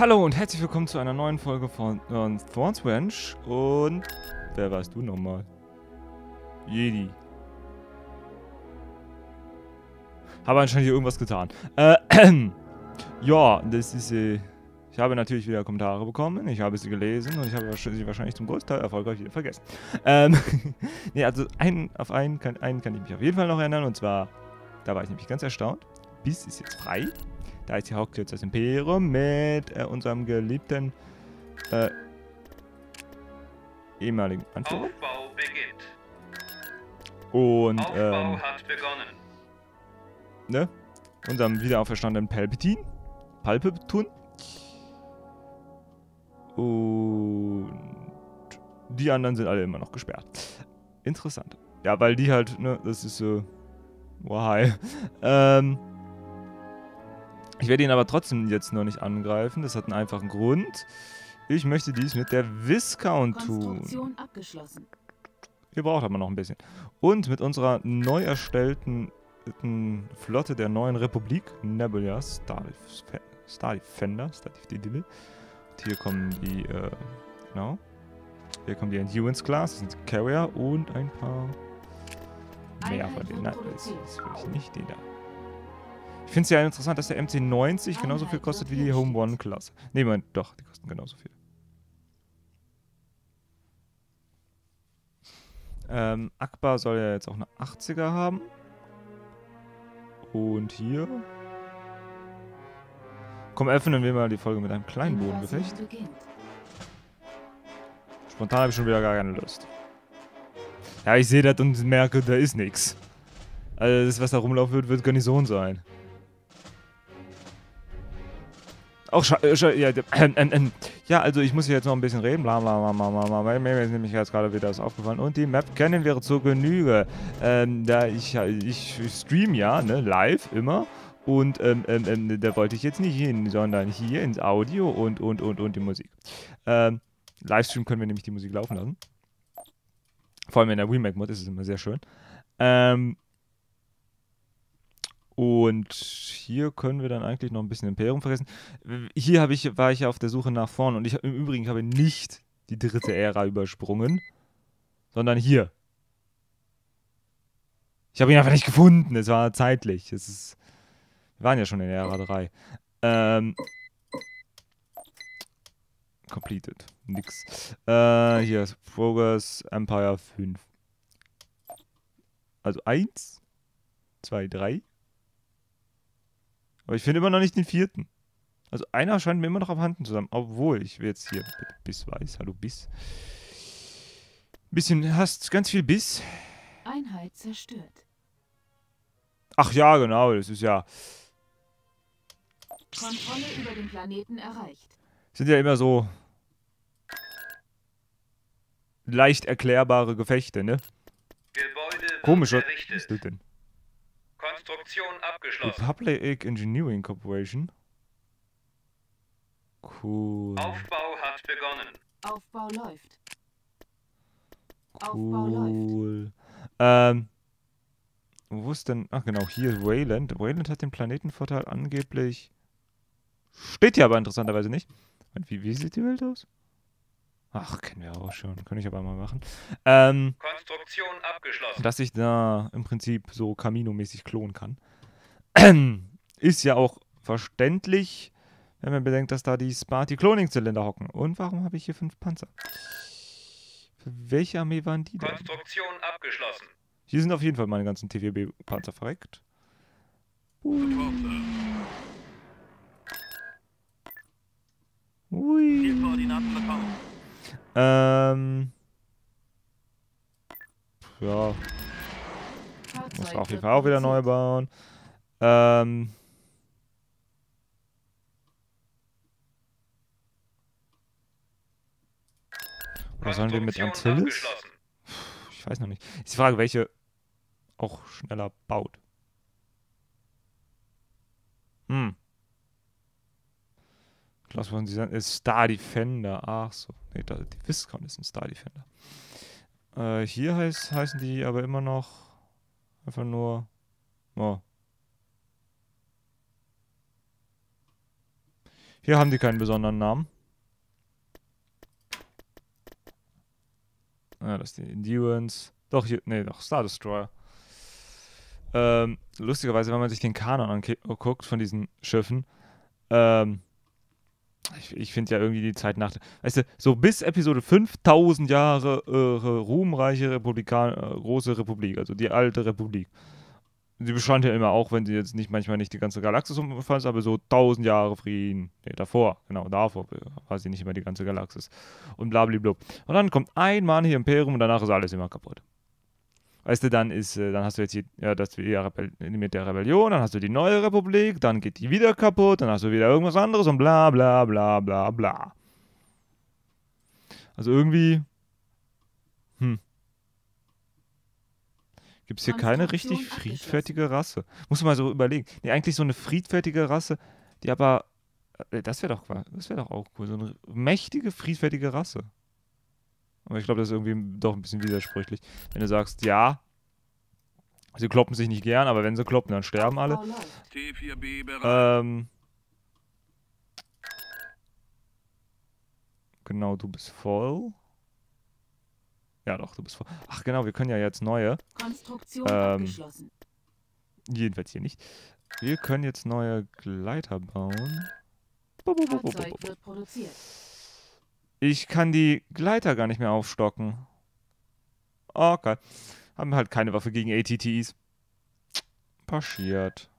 Hallo und herzlich willkommen zu einer neuen Folge von äh, Thorns Ranch. Und wer warst du nochmal? Jedi. Habe anscheinend hier irgendwas getan. Äh, ja, das ist, äh, ich habe natürlich wieder Kommentare bekommen, ich habe sie gelesen und ich habe sie wahrscheinlich zum Großteil erfolgreich wieder vergessen. Ähm, nee, also ein, auf einen kann, einen kann ich mich auf jeden Fall noch erinnern und zwar, da war ich nämlich ganz erstaunt. Biss ist jetzt frei. Da ist die Hauptkürze das Imperium mit äh, unserem geliebten äh, ehemaligen Anführer. Aufbau beginnt. Und Aufbau ähm, hat begonnen. ne? Unserem wiederauferstandenen Palpatine. Palpatun. Und die anderen sind alle immer noch gesperrt. Interessant. Ja, weil die halt, ne, das ist so. Why? Ähm. Ich werde ihn aber trotzdem jetzt noch nicht angreifen. Das hat einen einfachen Grund. Ich möchte dies mit der Viscount tun. Ihr braucht aber noch ein bisschen. Und mit unserer neu erstellten äh, Flotte der neuen Republik, Nebula Star, Def- Star Defender, Star Defender. Und hier kommen die, äh, genau. Hier kommen die Endurance Class, das sind Carrier und ein paar mehr von denen. Nein, das ist wirklich nicht die da. Ich finde es ja interessant, dass der MC90 genauso viel kostet wie die Home hergestellt. One Klasse. Ne, Moment, doch, die kosten genauso viel. Ähm, Akbar soll ja jetzt auch eine 80er haben. Und hier. Komm, öffnen wir mal die Folge mit einem kleinen Bodengefecht. Spontan habe ich schon wieder gar keine Lust. Ja, ich sehe das und merke, da ist nichts. Also das, was da rumlaufen wird, wird Garnison sein. Auch äh, ja, ähm, ähm, ja, also ich muss hier jetzt noch ein bisschen reden, bla bla bla bla bla, weil mir ist nämlich jetzt gerade wieder das aufgefallen. Und die Map kennen wir zur Genüge. Ähm, da ich, ich stream ja, ne, live immer. Und ähm, ähm, ähm, da wollte ich jetzt nicht hin, sondern hier ins Audio und, und, und, und die Musik. Ähm, Livestream können wir nämlich die Musik laufen lassen. Vor allem in der Remake-Mod ist es immer sehr schön. Ähm, und hier können wir dann eigentlich noch ein bisschen Imperium vergessen. Hier ich, war ich ja auf der Suche nach vorn und ich im Übrigen habe nicht die dritte Ära übersprungen, sondern hier. Ich habe ihn einfach nicht gefunden. Es war zeitlich. Es ist, wir waren ja schon in Ära 3. Ähm, completed. Nix. Äh, hier ist Progress Empire 5. Also 1, 2, 3. Aber ich finde immer noch nicht den vierten. Also einer scheint mir immer noch abhanden zu sein. Obwohl, ich will jetzt hier bitte Biss weiß. Hallo Biss. Bisschen, hast ganz viel Biss. Einheit zerstört. Ach ja, genau, das ist ja. Kontrolle über den Planeten erreicht. Sind ja immer so. leicht erklärbare Gefechte, ne? Komisch, was ist das denn? Konstruktion abgeschlossen. Republic Engineering Corporation. Cool. Aufbau hat begonnen. Aufbau läuft. Aufbau läuft. Cool. Ähm. Wo ist denn. Ach, genau, hier ist Wayland. Wayland hat den Planetenvorteil angeblich. Steht hier aber interessanterweise nicht. Und wie, wie sieht die Welt aus? Ach, kennen wir auch schon. Könnte ich aber mal machen. Ähm. Konstruktion abgeschlossen. dass ich da im Prinzip so Camino-mäßig klonen kann. Ist ja auch verständlich, wenn man bedenkt, dass da die Sparty-Cloning-Zylinder hocken. Und warum habe ich hier fünf Panzer? Für welche Armee waren die denn? Konstruktion abgeschlossen. Hier sind auf jeden Fall meine ganzen TVB-Panzer verreckt. Ui. Koordinaten bekommen. Ähm. Ja, Muss auf jeden Fall auch wieder neu bauen. Ähm. Oder sollen wir mit Antilles? Ich weiß noch nicht. Ist die Frage, welche auch schneller baut. Hm. Was wollen sie sagen? Ist Star Defender. Ach so. Nee, da, die Viscount ist ein Star Defender. Äh, hier heißt, heißen die aber immer noch einfach nur. Oh. Hier haben die keinen besonderen Namen. Ja, das ist die Endurance. Doch, hier, nee, doch, Star Destroyer. Ähm, lustigerweise, wenn man sich den Kanon anguckt von diesen Schiffen, ähm, ich, ich finde ja irgendwie die Zeit nach, weißt du, so bis Episode 5000 Jahre äh, ruhmreiche Republikan äh, große Republik, also die alte Republik. Sie bestand ja immer auch, wenn sie jetzt nicht manchmal nicht die ganze Galaxis umfasst, aber so 1000 Jahre Frieden. Nee, davor, genau, davor war sie nicht immer die ganze Galaxis. Und blablabla. Und dann kommt ein Mann hier Imperium und danach ist alles immer kaputt. Weißt du, dann ist, äh, dann hast du jetzt die, ja, das mit der Rebellion, dann hast du die neue Republik, dann geht die wieder kaputt, dann hast du wieder irgendwas anderes und bla bla bla bla bla. Also irgendwie, hm. Gibt es hier keine richtig friedfertige Rasse? Muss man mal so überlegen. Nee, eigentlich so eine friedfertige Rasse, die aber, äh, das wäre doch, das wäre doch auch cool, so eine mächtige, friedfertige Rasse. Aber ich glaube, das ist irgendwie doch ein bisschen widersprüchlich. Wenn du sagst, ja, sie kloppen sich nicht gern, aber wenn sie kloppen, dann sterben alle. Ähm, genau, du bist voll. Ja, doch, du bist voll. Ach genau, wir können ja jetzt neue. Konstruktion Ähm, abgeschlossen. Jedenfalls hier nicht. Wir können jetzt neue Gleiter bauen. Fahrzeug wird produziert. Ich kann die Gleiter gar nicht mehr aufstocken. Okay. Haben halt keine Waffe gegen ATTs. Paschiert.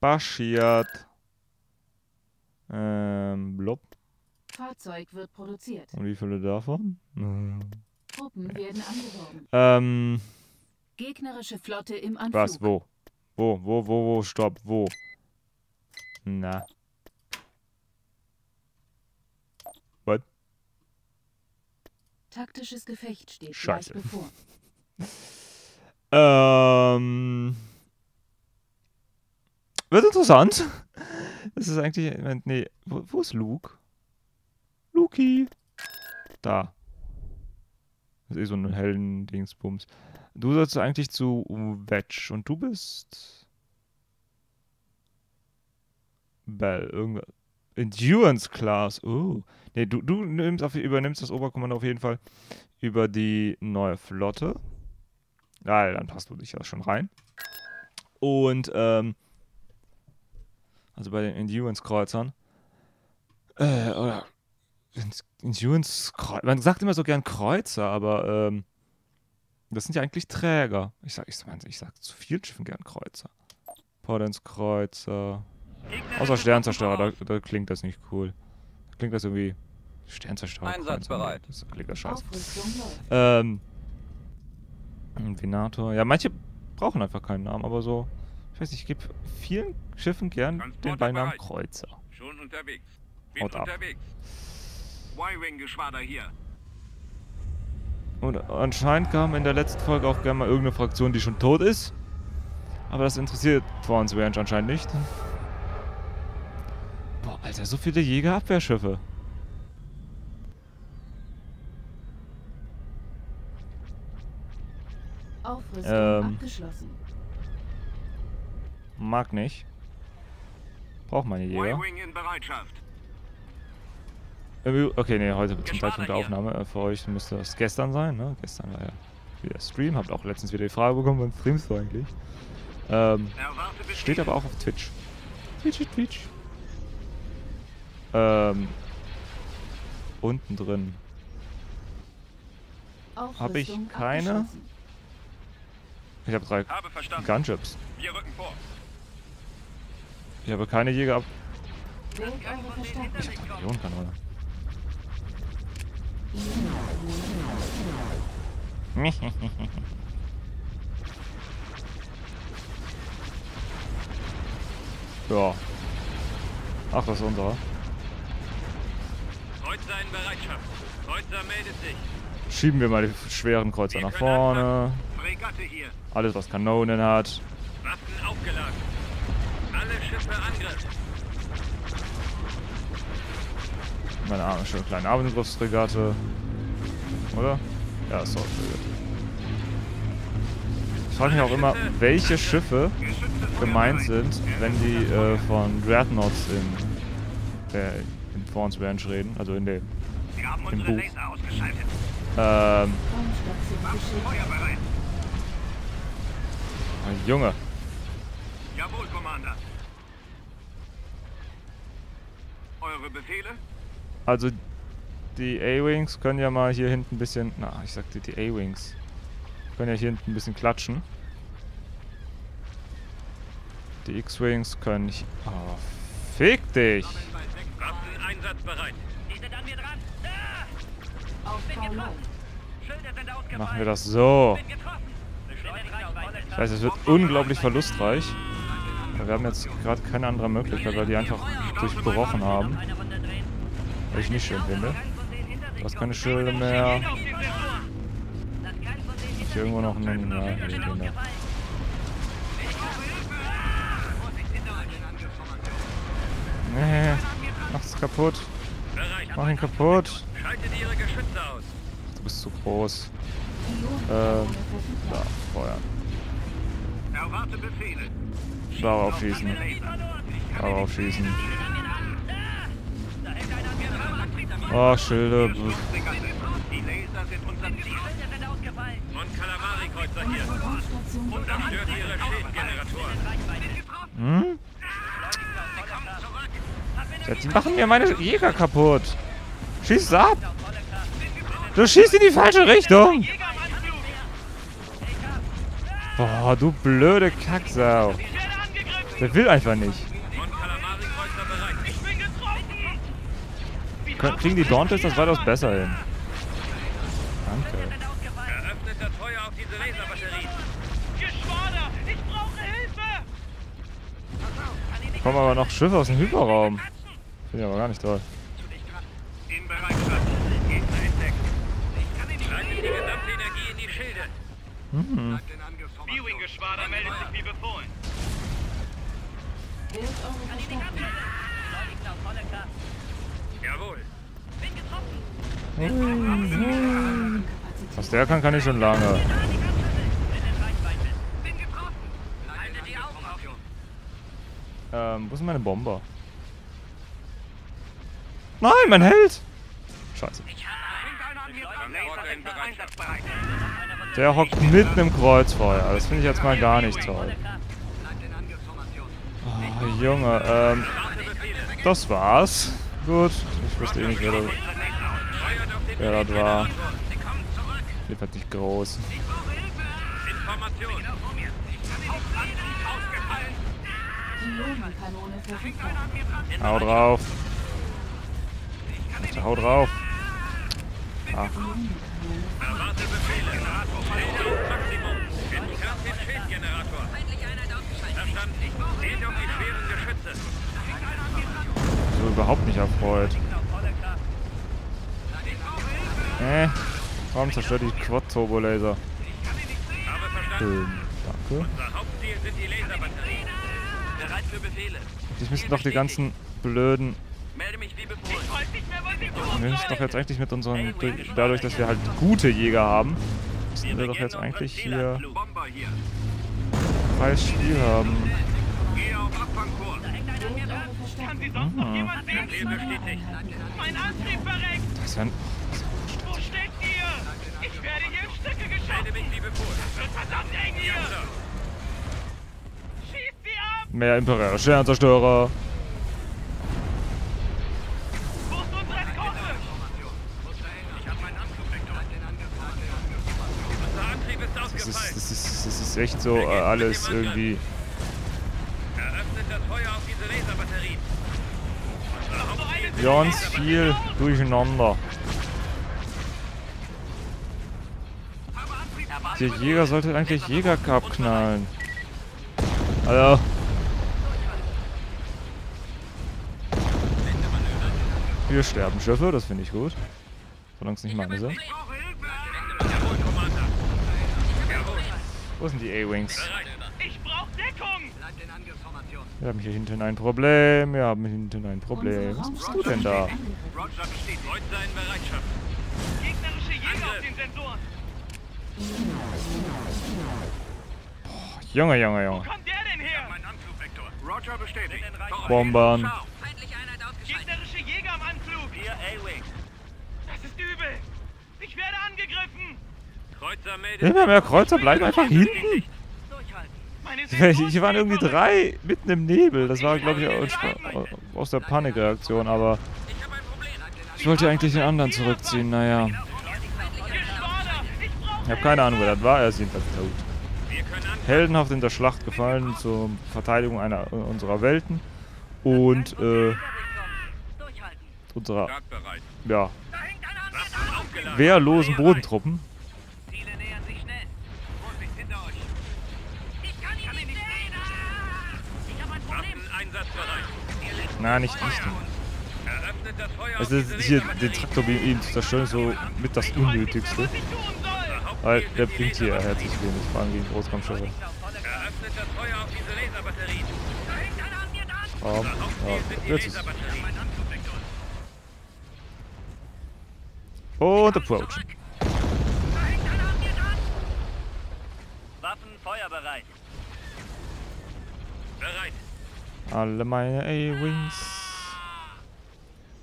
Paschiert. Ähm, blob. Fahrzeug wird produziert. Und wie viele davon? Truppen werden angeworben. Ähm, Gegnerische Flotte im Anflug. was, wo? Wo, wo, wo, wo, stopp, wo? Na. Was? Taktisches Gefecht steht Scheiße. gleich bevor. Ähm. Wird interessant. Das ist eigentlich. Nee, wo, wo ist Luke? Luki. Da. Das ist eh so ein hellen Dingsbums. Du sollst eigentlich zu Wedge und du bist. Bell. Irgendwas. Endurance Class. Oh. Nee, du, du nimmst auf, übernimmst das Oberkommando auf jeden Fall über die neue Flotte. Ja, dann passt du dich ja schon rein. Und, ähm, also bei den Endurance-Kreuzern, äh, oder, Endurance-Kreuzer, man sagt immer so gern Kreuzer, aber, ähm, das sind ja eigentlich Träger. Ich sag, ich, sag- ich sag zu vielen Schiffen gern Kreuzer. Potence-Kreuzer. Außer Sternzerstörer, da, da klingt das nicht cool. Da klingt das irgendwie Sternzerstörer. Einsatzbereit. Das klingt das scheiße. Ähm. Venator. Ja, manche brauchen einfach keinen Namen, aber so. Ich weiß nicht, ich gebe vielen Schiffen gern den Beinamen bereit. Kreuzer. Schon unterwegs. Bin Haut ab. unterwegs. Y-Wing-Geschwader hier. Und anscheinend kam in der letzten Folge auch gerne mal irgendeine Fraktion, die schon tot ist. Aber das interessiert Thorns Ranch anscheinend nicht. Alter, so viele Jägerabwehrschiffe. Aufrüstung Ähm. abgeschlossen. Mag nicht. Braucht meine Jäger. Okay, nee, heute zum Zeitpunkt der. Aufnahme. Äh, für euch müsste das gestern sein, ne? Gestern war ja wieder Stream. Habt auch letztens wieder die Frage bekommen, wann streamst du eigentlich? Ähm, steht aber auch auf Twitch. Twitch, Twitch. Ähm, unten drin. Hab ich keine? Ich habe drei Habe. Gunships. Wir rücken vor. Ich habe keine Jäger ab. Ich habe Millionenkanone. ja. Ach, das ist unserer. Kreuzer in Bereitschaft. Kreuzer meldet sich. Schieben wir mal die schweren Kreuzer Wir nach vorne. Fregatte hier. Alles, was Kanonen hat. Waffen aufgeladen. Alle Schiffe Angriff. Meine Arme, schöne kleine Abendgriffsfregatte. Oder? Ja, ist doch Ich frage mich auch immer, welche Schiffe gemeint sind, wenn die äh, von Dreadnoughts in der in Thorns Ranch reden, also in dem Wir haben Im Buch. Ähm, ah, Junge, Jawohl, Commander. Eure Befehle? also die A-Wings können ja mal hier hinten ein bisschen, na, ich sagte die A-Wings, können ja hier hinten ein bisschen klatschen. Die X-Wings können nicht, oh, fick dich! Waffen einsatzbereit. Die sind an mir dran. Ah! Aufbau läuft. Schilder sind ausgefallen. Machen wir das so. Bin getroffen. Ich weiß, es wird unglaublich verlustreich. Wir haben jetzt gerade keine andere Möglichkeit, weil die einfach durchbrochen haben. Was ich nicht schön finde. Du hast keine Schilde mehr. Ist hier irgendwo noch ein... Ja, hier, da. Nee, mach's kaputt. Mach ihn kaputt. Schaltet Ihre Geschütze aus. Du bist zu groß. Ähm, Da, verfügbar. Feuer. Erwarte Befehle. Darauf schießen. Darauf schießen. Oh, Schilde. Die Laser sind unser Ziel. Und Kalamari-Kreuzer hier. Zerstört Ihre Schildgeneratoren. Hm? Die machen mir meine Jäger kaputt. Schieß ab. Du schießt in die falsche Richtung. Boah, du blöde Kacksau. Der will einfach nicht. Kriegen die Dauntless das weitaus besser hin. Danke. Kommen aber noch Schiffe aus dem Hyperraum. Finde ich aber gar nicht toll. In Bereitschaft. Gegner entdeckt. Leitet die gesamte Energie in die Schilde. Mhm. Viewing-Geschwader meldet sich wie befohlen. Wählt eure Verstärkung. Jawohl. Was der kann, kann ich schon lange. Ähm, wo sind meine Bomber? Nein, mein Held! Scheiße. Der hockt mitten im Kreuzfeuer. Das finde ich jetzt mal gar nicht toll. Oh, Junge, ähm, das war's. Gut, ich wusste eh nicht, wer das, wer das war. Liefert nicht groß. Hau drauf. Alter, hau drauf. Ach, so überhaupt nicht erfreut. Äh, warum zerstört die Quad-Turbo-Laser? Habe verstanden. Ähm, danke. Die müssten doch die ganzen blöden... Mehr, Wir müssen doch jetzt eigentlich mit unseren... Dadurch, dass wir halt gute Jäger haben, müssen wir doch jetzt eigentlich hier freies Spiel haben. Gehe auf Abfangkurs. Wählt eure Kann Verstärkung. sie sonst noch Mhm. jemand sehen? Befehl bestätigt. Mein Antrieb verreckt! Das wären... Wo steckt ihr? Ich werde hier in Stücke Melde geschossen! mich wie befohlen. Wird verdammt eng hier! Schießt sie ab! Mehr imperiale Sternzerstörer. Wo ist unsere Eskorte? Ich habe meinen Anflugvektor. Unser Antrieb ist Das ist, ausgefallen. das ist, echt so äh, alles irgendwie... Ganz viel durcheinander. Der Jäger sollte eigentlich Jäger abknallen. Hallo. Hier sterben Schiffe, das finde ich gut. Solange es nicht meine sind. Jawohl, Commander. Jawohl. Wo sind die A-Wings? Ich brauche Deckung! Wir haben hier hinten ein Problem. Wir haben hinten ein Problem. Was bist du denn da? Roger besteht. Kreuzer in Bereitschaft. Gegnerische Jäger auf den Sensoren! Junge, Junge, Junge. Kommt der denn her? Mein Anflugvektor. Roger bestätigt. Bombern. Gegnerische hier A-Wing. Das ist übel. Ich werde angegriffen. Immer mehr Kreuzer bleiben? Einfach hinten. Hier waren irgendwie drei mitten im Nebel. Das war, glaube ich, aus, der Panikreaktion, aber Ich wollte eigentlich den anderen zurückziehen. Naja. Ich habe keine Ahnung, wer das war. Er ist jedenfalls tot. Heldenhaft in der Schlacht gefallen zur Verteidigung einer unserer Welten und äh, unserer, ja, Da hängt einer an mir Waffen dran. aufgeladen. wehrlosen Bodentruppen. Ziele nähern sich schnell. Vorsicht hinter euch. Ich kann ihn nicht sehen. Ah! Ich habe ein Problem. Waffen einsatzbereit. Ihr lässt Na, nicht Feuer Es ist hier den Traktorbeam zu zerstören, so mit das Unnötigste. Weil der bringt hier herzlich wenig, vor allem gegen Großkampfschiffe. Hauptziel ja, jetzt. Und Approach. Da hängt einer an mir dran. Waffen feuerbereit. Bereit. Alle meine A-Wings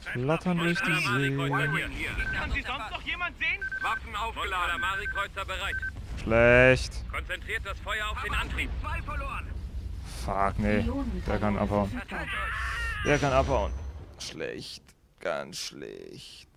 flattern durch die See. Kann sie sonst noch jemand sehen? Waffen aufgeladen. Mariekreuzer bereit. Schlecht. Konzentriert das Feuer auf den Antrieb. Zwei verloren. Fuck, nee. Der kann abhauen. Der kann abhauen. Schlecht. Ganz schlecht.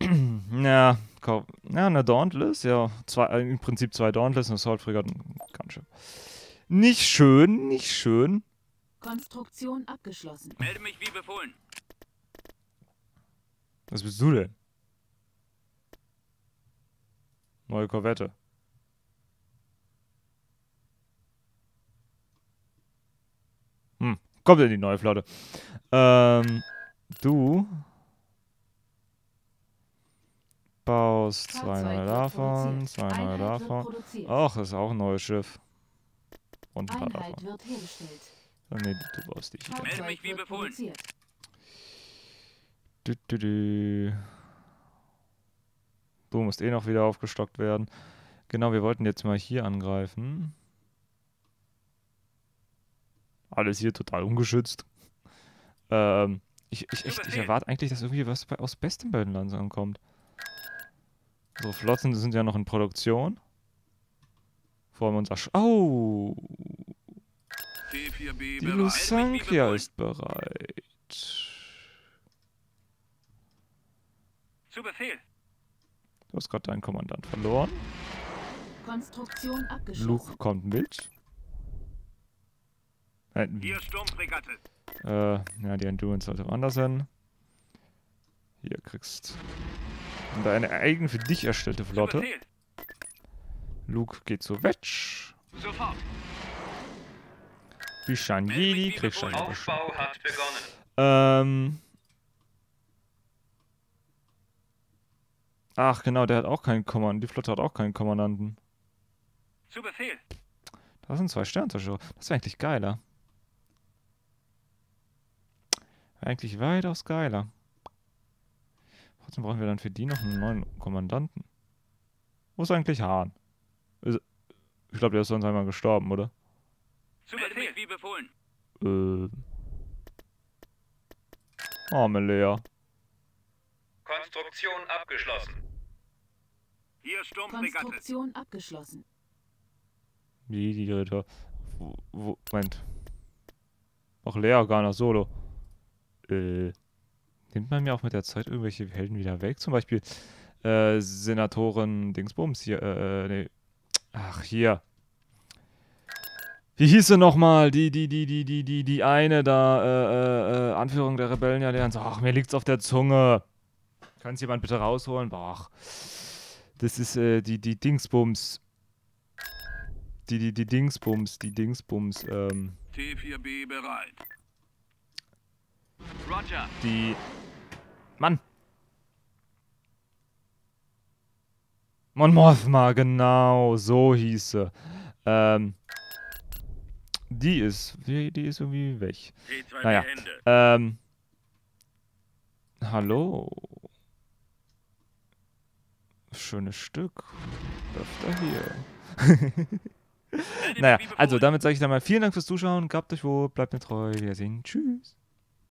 ja, kaum. Ja, eine Dauntless. Ja, zwei, äh, im Prinzip zwei Dauntless, und ein Gunship. Nicht schön, nicht schön. Konstruktion abgeschlossen. Melde mich wie befohlen. Was bist du denn? Neue Korvette. Hm, kommt in die neue Flotte. Ähm, du baust zwei neue davon, zwei neue davon. Ach, das ist auch ein neues Schiff. Und ein paar Einheit davon. wird hergestellt. Oh, nee, du baust dich wieder. Melde mich wie befohlen. produziert. Du, du, du. Du musst eh noch wieder aufgestockt werden. Genau, wir wollten jetzt mal hier angreifen. Alles hier total ungeschützt. Ähm, ich, ich, echt, ich erwarte eigentlich, dass irgendwie was bei, aus Bestembergenland ankommt. Unsere Flotten sind ja noch in Produktion. Vor allem unser Sch Oh! T4B Die Lusankia ist bereit. Zu Befehl. Du hast gerade deinen Kommandant verloren. Konstruktion abgeschlossen. Luke kommt mit. Äh, Hier Sturmfregatte. Äh, ja, die Endurance sollte woanders hin. Hier kriegst du eine eigen für dich erstellte Zu Flotte. Befehl. Luke geht zu Wedge. Sofort. Bishan Jedi eine Aufbau hat begonnen. Ähm. Ach, genau, der hat auch keinen Kommandanten. Die Flotte hat auch keinen Kommandanten. Zu Befehl. Das sind zwei Sternzerstörer. Das wäre eigentlich geiler. Wäre eigentlich weitaus geiler. Trotzdem brauchen wir dann für die noch einen neuen Kommandanten. Wo ist eigentlich Hahn? Ich glaube, der ist sonst einmal gestorben, oder? Zu Befehl. wie befohlen. Äh. Arme Lea. Konstruktion abgeschlossen. Hier Sturmfregatte. Konstruktion abgeschlossen. Wie die Ritter. Wo, wo, Moment. Auch Lea gar nicht solo. Äh. Nimmt man mir auch mit der Zeit irgendwelche Helden wieder weg? Zum Beispiel äh, Senatorin Dingsbums hier. Äh, äh, nee. Ach, hier. Wie hieß sie nochmal? Die, die, die, die, die, die, die eine da, äh, äh, äh, Anführung der Rebellen, ja, der so, ach, mir liegt's auf der Zunge. Kann's jemand bitte rausholen? Boah. Das ist, äh, die, die Dingsbums. Die, die, die Dingsbums, die Dingsbums, ähm, T4B bereit. Roger. die. Mann! Mon Mothma, genau, so hieß sie. Ähm. Die ist. Die, die ist irgendwie weg. T2B Naja. Ähm. Hallo. Schönes Stück. Öfter hier. Naja, also damit sage ich dann mal vielen Dank fürs Zuschauen. Gabt euch wohl, bleibt mir treu. Wiedersehen. Tschüss.